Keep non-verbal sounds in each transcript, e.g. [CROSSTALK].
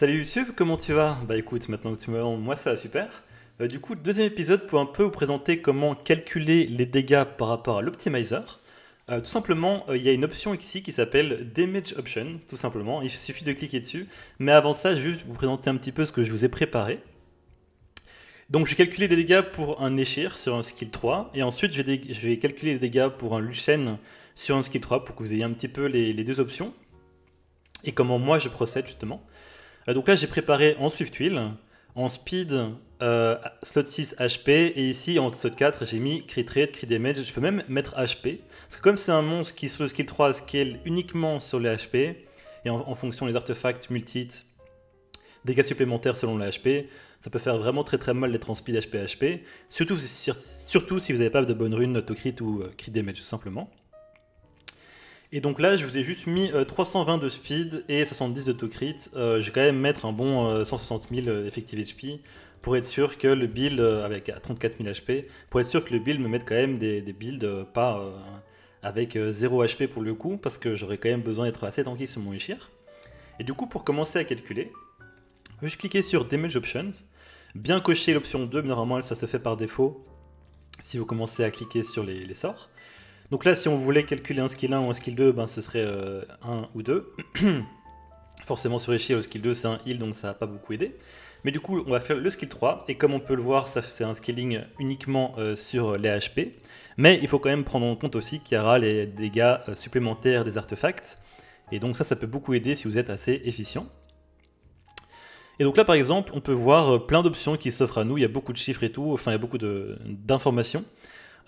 Salut YouTube, comment tu vas? Bah écoute, maintenant que tu me demandes, moi ça va super. Euh, du coup, deuxième épisode pour un peu vous présenter comment calculer les dégâts par rapport à l'optimizer. Euh, tout simplement, euh, il y a une option ici qui s'appelle Damage Option, tout simplement. Il suffit de cliquer dessus. Mais avant ça, je juste vous présenter un petit peu ce que je vous ai préparé. Donc je vais calculer des dégâts pour un Eshir sur un skill 3, et ensuite je vais, calculer les dégâts pour un Luchen sur un skill 3 pour que vous ayez un petit peu les deux options, et comment moi je procède justement. Euh, donc là, j'ai préparé en Swift Wheel, en Speed, euh, slot 6 HP, et ici en slot 4, j'ai mis Crit Rate, Crit Damage. Je peux même mettre HP, parce que comme c'est un monstre qui sur le skill 3 scale uniquement sur les HP, et en, fonction des artefacts multi dégâts supplémentaires selon les HP, ça peut faire vraiment très très mal d'être en speed HP HP, surtout, surtout si vous n'avez pas de bonne rune, autocrit ou euh, crit damage tout simplement. Et donc là, je vous ai juste mis 320 euh, de speed et 70 de crit. Euh, je vais quand même mettre un bon 160 000 effective HP pour être sûr que le build, euh, avec 34 000 HP, pour être sûr que le build me mette quand même des, builds pas avec 0 HP pour le coup, parce que j'aurais quand même besoin d'être assez tanky sur mon Ishir. Et du coup, pour commencer à calculer, je vais cliquer sur Damage Options, bien cocher l'option 2, mais normalement ça se fait par défaut si vous commencez à cliquer sur les sorts. Donc là, si on voulait calculer un skill 1 ou un skill 2, ben, ce serait 1 euh, ou 2. [CLEARS THROAT] Forcément, sur Echiel, le skill 2, c'est un heal, donc ça va pas beaucoup aider. Mais du coup, on va faire le skill 3, et comme on peut le voir, c'est un scaling uniquement euh, sur les HP. Mais il faut quand même prendre en compte aussi qu'il y aura les dégâts euh, supplémentaires des artefacts. Et donc ça, ça peut beaucoup aider si vous êtes assez efficient. Et donc là, par exemple, on peut voir plein d'options qui s'offrent à nous. Il y a beaucoup de chiffres et tout, enfin, il y a beaucoup d'informations.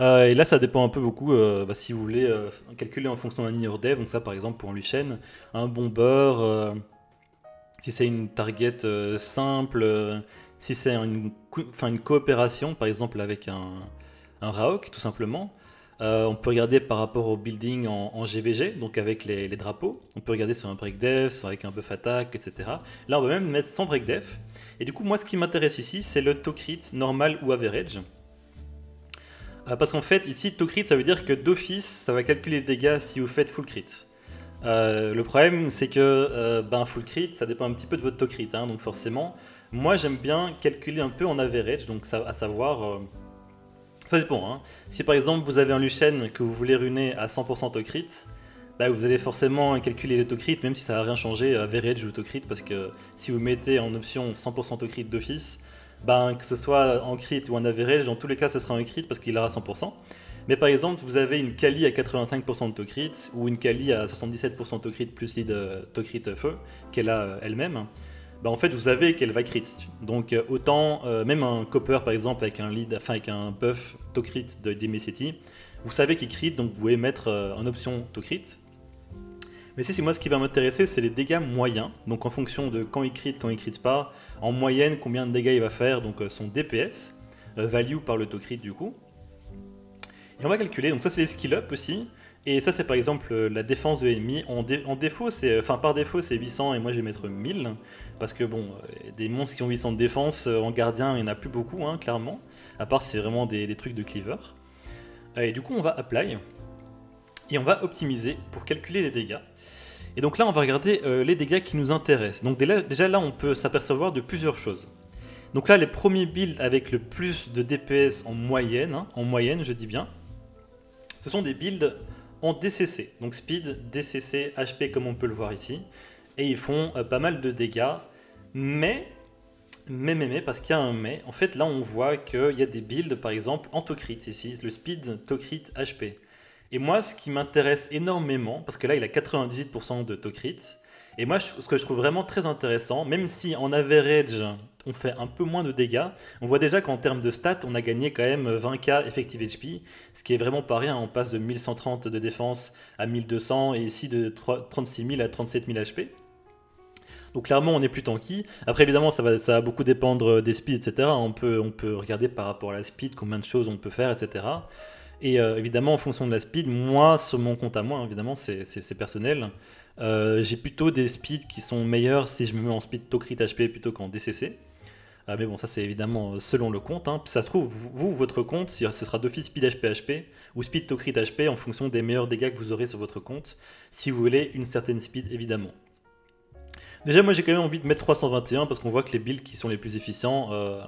Euh, et là, ça dépend un peu beaucoup euh, bah, si vous voulez euh, calculer en fonction d'un ligne dev. Donc ça, par exemple, pour un Luchen, un bomber, si c'est une target simple, si c'est une, coopération, par exemple, avec un, Raok, tout simplement. on peut regarder par rapport au building en, GVG, donc avec les, drapeaux. On peut regarder sur un break def, avec un buff attack, etc. Là, on va même mettre sans break def. Et du coup, moi, ce qui m'intéresse ici, c'est le to crit normal ou average. Euh, parce qu'en fait, ici, to crit, ça veut dire que d'office, ça va calculer les dégâts si vous faites full crit. Euh, le problème, c'est que euh, ben, full crit, ça dépend un petit peu de votre to crit. Hein, donc forcément, moi, j'aime bien calculer un peu en average, donc à savoir... ça dépend. Hein. Si par exemple, vous avez un Luchen que vous voulez runer à 100% to crit, bah, vous allez forcément calculer les to crit, même si ça va rien changer, average ou to crit, parce que si vous mettez en option 100% to crit d'office, ben, que ce soit en crit ou en average, dans tous les cas, ce sera un crit parce qu'il aura 100%. Mais par exemple, vous avez une Kali à 85% de crit ou une Kali à 77% de crit plus lead euh, crit feu qu'elle a euh, elle-même. Ben, en fait, vous savez qu'elle va crit. Donc, euh, autant, même un copper par exemple, avec un lead, enfin avec un buff crit de City, vous savez qu'il crit, donc vous pouvez mettre en option crit mais si, c'est moi, ce qui va m'intéresser, c'est les dégâts moyens. Donc en fonction de quand il crit, quand il crit pas, en moyenne, combien de dégâts il va faire, donc euh, son DPS, euh, value par le crit du coup. Et on va calculer, donc ça c'est les skill up aussi. Et ça c'est par exemple euh, la défense de l'ennemi. En, défaut, c'est, enfin par défaut c'est 800 et moi je vais mettre 1000. Parce que bon, des monstres qui ont 800 de défense en gardien, il n'y en a plus beaucoup, hein, clairement. À part si c'est vraiment des, des, trucs de cleaver. Et du coup on va apply. Et on va optimiser pour calculer les dégâts. Et donc là, on va regarder euh, les dégâts qui nous intéressent. Donc déjà, là, on peut s'apercevoir de plusieurs choses. Donc là, les premiers builds avec le plus de DPS en moyenne, hein, en moyenne, je dis bien, ce sont des builds en DCC. Donc speed, DCC, HP, comme on peut le voir ici. Et ils font euh, pas mal de dégâts. Mais, mais, mais, mais, parce qu'il y a un mais, en fait, là, on voit qu'il y a des builds, par exemple, en Tocrit ici, le speed, Tocrit, HP. Et moi, ce qui m'intéresse énormément, parce que là, il a 98% de Tocrit, et moi, ce que je trouve vraiment très intéressant, même si en average, on fait un peu moins de dégâts, on voit déjà qu'en termes de stats, on a gagné quand même 20k effective HP, ce qui est vraiment pas rien. On passe de 1130 de défense à 1200 et ici de 36 000 à 37 000 HP. Donc clairement, on est plus tanky. Après, évidemment, ça va, ça va beaucoup dépendre des speeds, etc. On peut, on peut regarder par rapport à la speed combien de choses on peut faire, etc. Et euh, évidemment, en fonction de la speed, moi, sur mon compte à moi, hein, évidemment, c'est personnel, euh, j'ai plutôt des speeds qui sont meilleurs si je me mets en speed to crit HP plutôt qu'en DCC. Ah, mais bon, ça c'est évidemment euh, selon le compte. Hein. ça se trouve, vous, votre compte, ce sera d'office speed HP HP ou speed to crit HP en fonction des meilleurs dégâts que vous aurez sur votre compte, si vous voulez une certaine speed évidemment. Déjà, moi j'ai quand même envie de mettre 321 parce qu'on voit que les builds qui sont les plus efficients, euh,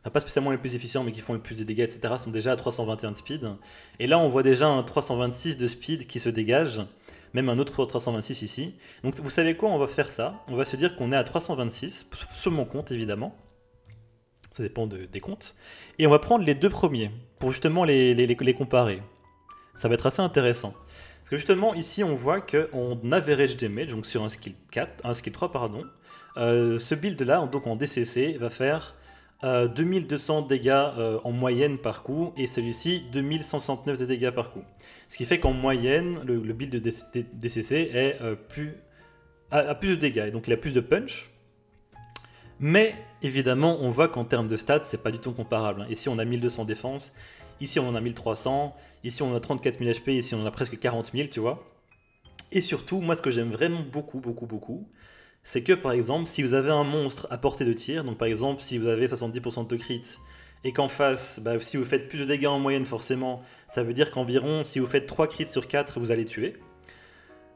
enfin, pas spécialement les plus efficients, mais qui font le plus de dégâts, etc., sont déjà à 321 de speed. Et là, on voit déjà un 326 de speed qui se dégage, même un autre 326 ici. Donc, vous savez quoi? On va faire ça. On va se dire qu'on est à 326, sur mon compte évidemment. Ça dépend des comptes. Et on va prendre les deux premiers pour justement les comparer. Ça va être assez intéressant. Parce que justement, ici, on voit qu'on average damage, donc sur un skill 4, un skill 3, pardon. Euh, ce build-là, donc en DCC, va faire 2200 euh, dégâts euh, en moyenne par coup, et celui-ci 2169 de dégâts par coup. Ce qui fait qu'en moyenne, le, build de DCC est, plus, a, plus de dégâts, et donc il a plus de punch. Mais évidemment, on voit qu'en termes de stats, c'est pas du tout comparable. Ici, on a 1200 défense, ici, on en a 1300, Ici, on a 34 000 HP, ici, on a presque 40 000, tu vois. Et surtout, moi, ce que j'aime vraiment beaucoup, beaucoup, beaucoup, c'est que, par exemple, si vous avez un monstre à portée de tir, donc par exemple, si vous avez 70% de crit, et qu'en face, bah, si vous faites plus de dégâts en moyenne, forcément, ça veut dire qu'environ, si vous faites 3 crits sur 4, vous allez tuer.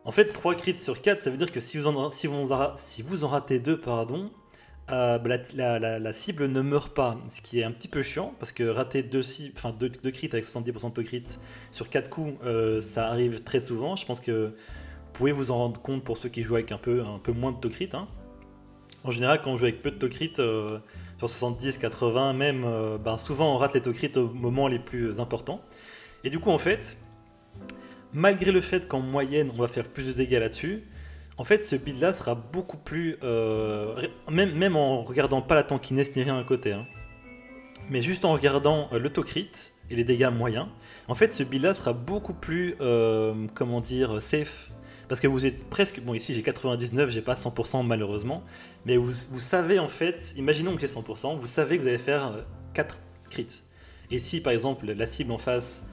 En fait, 3 crits sur 4, ça veut dire que si vous en, si vous si vous en ratez 2, pardon, euh, bah, la, cible ne meurt pas, ce qui est un petit peu chiant parce que rater 2 enfin deux, crits avec 70% de crit sur 4 coups, euh, ça arrive très souvent. Je pense que pouvez vous en rendre compte pour ceux qui jouent avec un peu, moins de crit. Hein. En général, quand on joue avec peu de crit, euh, sur 70, 80 même, ben, souvent on rate les crits au moment les plus importants. Et du coup, en fait, malgré le fait qu'en moyenne on va faire plus de dégâts là-dessus, en fait, ce build-là sera beaucoup plus... Euh, même, en regardant pas la tankiness ni rien à côté, hein. mais juste en regardant euh, l'autocrit et les dégâts moyens, en fait, ce build-là sera beaucoup plus, euh, comment dire, safe. Parce que vous êtes presque... Bon, ici, j'ai 99, j'ai pas 100% malheureusement. Mais vous, savez, en fait, imaginons que j'ai 100%, vous savez que vous allez faire 4 crits. Et si, par exemple, la cible en face,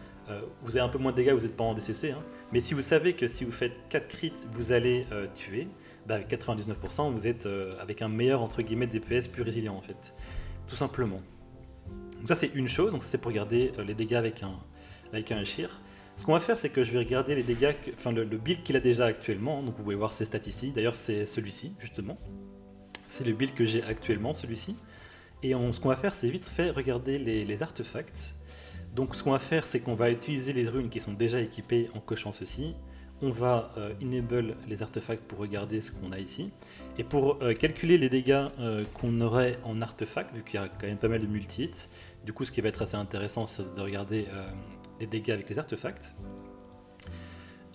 vous avez un peu moins de dégâts, vous n'êtes pas en DCC, hein, mais si vous savez que si vous faites 4 crits, vous allez euh, tuer, bah avec 99%, vous êtes euh, avec un meilleur entre guillemets DPS plus résilient en fait. Tout simplement. Donc ça c'est une chose, donc ça c'est pour regarder euh, les dégâts avec un, avec un Shir. Ce qu'on va faire, c'est que je vais regarder les dégâts, enfin le, build qu'il a déjà actuellement. Donc vous pouvez voir ses stats ici. D'ailleurs, c'est celui-ci, justement. C'est le build que j'ai actuellement, celui-ci. Et ce qu'on va faire, c'est vite fait regarder les, artefacts donc ce qu'on va faire, c'est qu'on va utiliser les runes qui sont déjà équipées en cochant ceci. On va euh, enable les artefacts pour regarder ce qu'on a ici. Et pour euh, calculer les dégâts euh, qu'on aurait en artefact, vu qu'il y a quand même pas mal de multi-hits, du coup ce qui va être assez intéressant, c'est de regarder les dégâts avec les artefacts.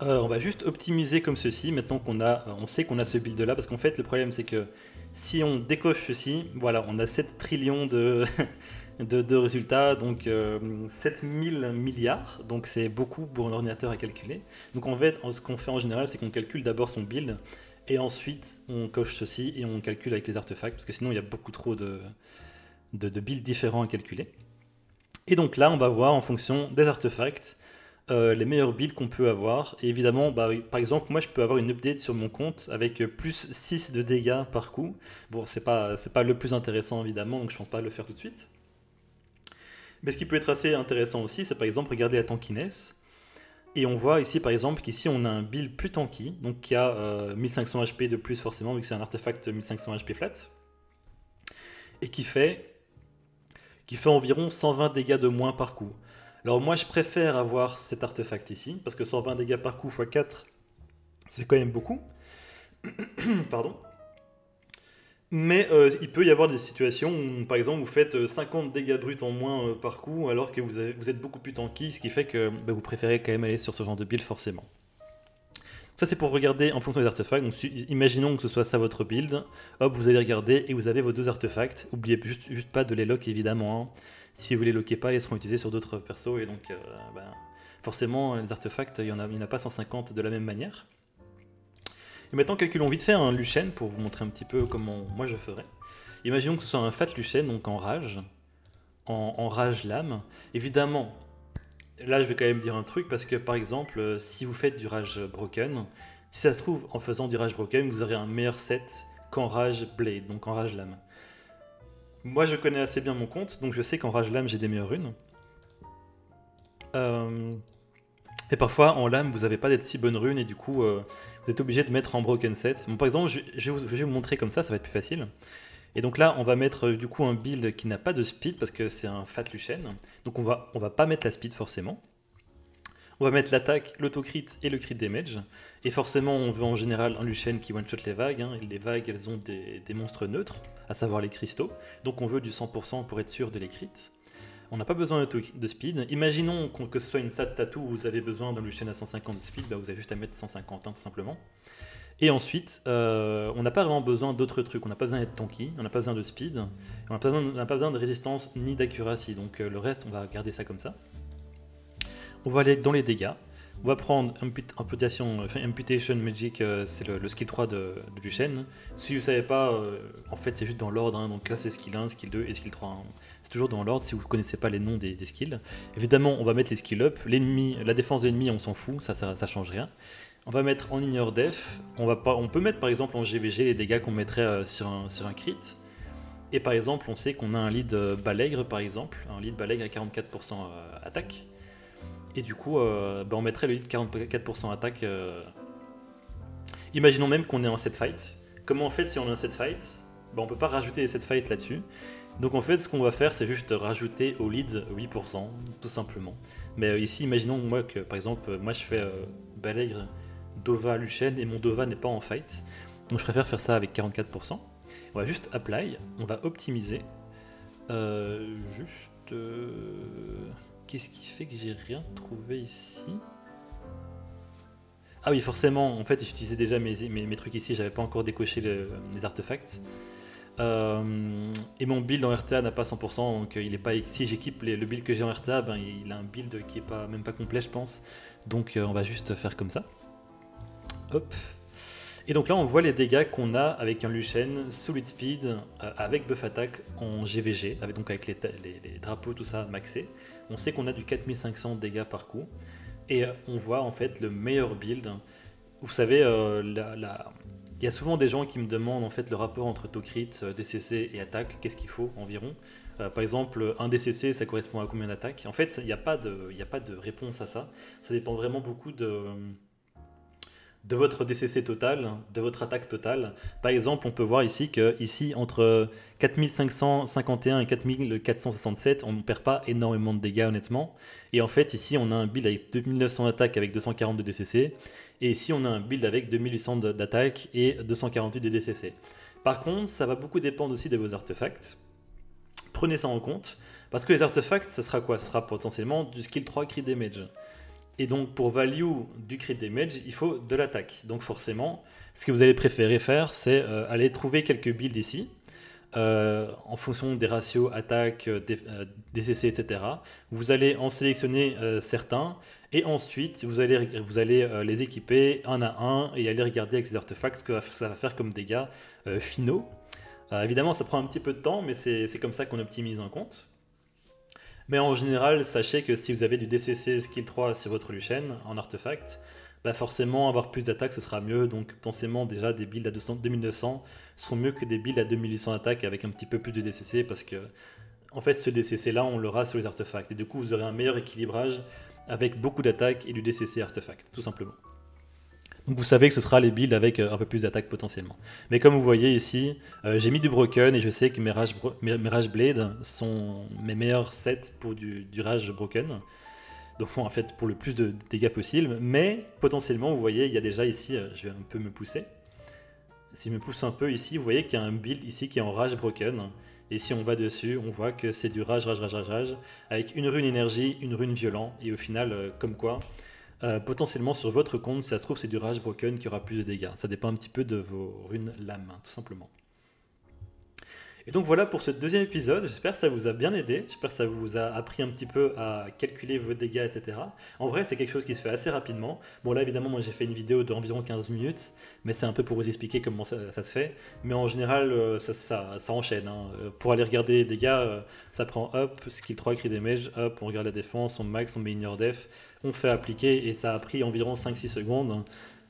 on va juste optimiser comme ceci, maintenant qu'on a, on sait qu'on a ce build là, parce qu'en fait le problème c'est que si on décoche ceci, voilà, on a 7 trillions [LAUGHS] de, de, résultats, donc 7000 euh, milliards, donc c'est beaucoup pour un ordinateur à calculer. Donc en fait, ce qu'on fait en général, c'est qu'on calcule d'abord son build, et ensuite on coche ceci et on calcule avec les artefacts, parce que sinon il y a beaucoup trop de, de, builds différents à calculer. Et donc là, on va voir en fonction des artefacts euh, les meilleurs builds qu'on peut avoir. Et évidemment, bah, par exemple, moi je peux avoir une update sur mon compte avec plus 6 de dégâts par coup. Bon, c'est pas, pas le plus intéressant évidemment, donc je pense pas le faire tout de suite. Mais ce qui peut être assez intéressant aussi, c'est par exemple regarder la tankiness. Et on voit ici par exemple qu'ici on a un build plus tanky, donc qui a 1500 euh, HP de plus forcément, vu que c'est un artefact 1500 HP flat. Et qui fait, qui fait environ 120 dégâts de moins par coup. Alors moi je préfère avoir cet artefact ici, parce que 120 dégâts par coup x 4, c'est quand même beaucoup. [COUGHS] Pardon. Mais euh, il peut y avoir des situations où, par exemple, vous faites 50 euh, dégâts bruts en moins euh, par coup, alors que vous, êtes beaucoup plus tanky, ce qui fait que bah, vous préférez quand même aller sur ce genre de build forcément. Ça, c'est pour regarder en fonction des artefacts. Donc, imaginons que ce soit ça votre build. Hop, vous allez regarder et vous avez vos deux artefacts. Oubliez juste, pas de les lock, évidemment. Hein. Si vous les lockez pas, ils seront utilisés sur d'autres persos. Et donc, ben, forcément, les artefacts, il n'y en, en, a pas 150 de la même manière. Et maintenant, calculons vite fait un Luchen pour vous montrer un petit peu comment moi je ferais. Imaginons que ce soit un Fat Luchen, donc en rage, en, rage lame. Évidemment, là je vais quand même dire un truc parce que par exemple, si vous faites du rage broken, si ça se trouve en faisant du rage broken, vous aurez un meilleur set qu'en rage blade, donc en rage lame. Moi je connais assez bien mon compte, donc je sais qu'en rage lame j'ai des meilleures runes. Euh, et parfois en lame vous n'avez pas d'être si bonne rune et du coup euh, vous êtes obligé de mettre en broken set. Bon, par exemple, je vais vous montrer comme ça, ça va être plus facile. Et donc là, on va mettre euh, du coup un build qui n'a pas de speed parce que c'est un fat Luchen. Donc on va, on va pas mettre la speed forcément. On va mettre l'attaque, l'autocrit et le crit damage. Et forcément, on veut en général un Luchen qui one-shot les vagues. hein. Les vagues, elles ont des, des monstres neutres, à savoir les cristaux. Donc on veut du 100% pour être sûr de les crits. On n'a pas besoin de, speed. Imaginons que ce soit une SAT tattoo où vous avez besoin d'un Luchen à 150 de speed, bah vous avez juste à mettre 150 hein, tout simplement. Et ensuite, euh, on n'a pas vraiment besoin d'autres trucs. On n'a pas besoin d'être tanky, on n'a pas besoin de speed, on n'a pas, besoin- de résistance ni d'accuracy. Donc euh, le reste, on va garder ça comme ça. On va aller dans les dégâts. On va prendre imput- Imputation Magic, euh, c'est le, skill 3 de, de Luchen. Si vous ne savez pas, euh, en fait c'est juste dans l'ordre. hein. donc là c'est skill 1, skill 2 et skill 3. hein. C'est toujours dans l'ordre si vous ne connaissez pas les noms des, skills. Évidemment, on va mettre les skills up. La défense de l'ennemi, on s'en fout, ça, ça, ça change rien. On va mettre en ignore def. On, peut mettre par exemple en GVG les dégâts qu'on mettrait euh, sur, un, crit. Et par exemple, on sait qu'on a un lead euh, balègre par exemple, un lead balègre à 44% euh, attaque. Et du coup, bah, on mettrait le lead 44% attaque. Imaginons même qu'on est en set fight. Comment on fait si on est en set fight? Bah, On peut pas rajouter les set fight là-dessus. Donc en fait, ce qu'on va faire, c'est juste rajouter au lead 8%, tout simplement. Mais ici, imaginons moi que, par exemple, moi je fais Balègre, Dova, Luchen, et mon Dova n'est pas en fight. Donc je préfère faire ça avec 44%. On va juste apply, on va optimiser. Euh, juste... euh, Qu'est-ce qui fait que j'ai rien trouvé ici? Ah oui, forcément, en fait, j'utilisais déjà mes, mes, trucs ici, j'avais pas encore décoché le- les artefacts. Euh, et mon build en RTA n'a pas 100%, donc. Si j'équipe le build que j'ai en RTA, ben, il a un build qui est pas même pas complet, je pense. Donc on va juste faire comme ça. Et donc là, on voit les dégâts qu'on a avec un Luchen, solid speed, euh, avec buff attack en GVG, avec, donc avec les, drapeaux, tout ça maxé. On sait qu'on a du 4500 dégâts par coup. Et euh, on voit en fait le meilleur build. Vous savez, euh, il y a souvent des gens qui me demandent en fait le rapport entre taux crit, euh, DCC et attaque, qu'est-ce qu'il faut environ? Par exemple, un DCC, ça correspond à combien d'attaques? En fait, il n'y a, a pas de réponse à ça. Ça dépend vraiment beaucoup de, de votre DCC total, de votre attaque totale. Par exemple, on peut voir ici que ici entre 4551 et 4467, on ne perd pas énormément de dégâts honnêtement. Et en fait, ici, on a un build avec 2900 d'attaque avec 240 de DCC. Et ici, on a un build avec 2800 de- d'attaque et 248 de DCC. Par contre, ça va beaucoup dépendre aussi de vos artefacts. Prenez ça en compte. Parce que les artefacts, ça sera quoi? Ce sera potentiellement du skill 3 crit damage. Et donc pour value du crit damage, il faut de l'attaque. Donc forcément, ce que vous allez préférer faire, c'est euh, aller trouver quelques builds ici, euh, en fonction des ratios attaque, euh, DCC, etc. Vous allez en sélectionner certains, et ensuite vous allez, vous allez les équiper un à un, et aller regarder avec les artefacts ce que ça va faire comme dégâts finaux. Évidemment, ça prend un petit peu de temps, mais c'est comme ça qu'on optimise en compte. Mais en général, sachez que si vous avez du DCC skill 3 sur votre Luchen en artefact, bah forcément avoir plus d'attaques ce sera mieux. Donc pensément déjà des builds à 200, 2900 seront mieux que des builds à 2800 attaques avec un petit peu plus de DCC parce que en fait ce DCC là on l'aura sur les artefacts et du coup vous aurez un meilleur équilibrage avec beaucoup d'attaques et du DCC artefact tout simplement. Donc vous savez que ce sera les builds avec euh, un peu plus d'attaques potentiellement. Mais comme vous voyez ici, euh, j'ai mis du broken et je sais que mes rage, mes, sont mes meilleurs sets pour du, rage broken. Donc font en fait pour le plus de dégâts possible. Mais potentiellement, vous voyez, il y a déjà ici, euh, je vais un peu me pousser. Si je me pousse un peu ici, vous voyez qu'il y a un build ici qui est en rage broken. Et si on va dessus, on voit que c'est du rage, rage, rage, rage, rage, avec une rune énergie, une rune violent. Et au final, comme quoi, euh, potentiellement sur votre compte, si ça se trouve, c'est du Rage Broken qui aura plus de dégâts. Ça dépend un petit peu de vos runes lames, hein, tout simplement. Et donc voilà pour ce deuxième épisode. J'espère que ça vous a bien aidé. J'espère que ça vous a appris un petit peu à calculer vos dégâts, etc. En vrai, c'est quelque chose qui se fait assez rapidement. Bon, là, évidemment, moi j'ai fait une vidéo d'environ 15 minutes, mais c'est un peu pour vous expliquer comment ça, se fait. Mais en général, euh, ça, enchaîne. hein. Euh, Pour aller regarder les dégâts, euh, ça prend hop, skill 3, cri damage, hop, on regarde la défense, on max, on met ignore def, on fait appliquer et ça a pris environ 5-6 secondes.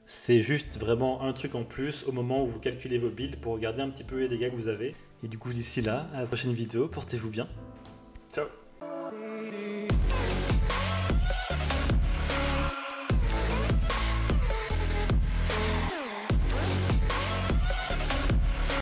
C'est juste vraiment un truc en plus au moment où vous calculez vos builds pour regarder un petit peu les dégâts que vous avez. Et du coup, d'ici là, à la prochaine vidéo, portez-vous bien.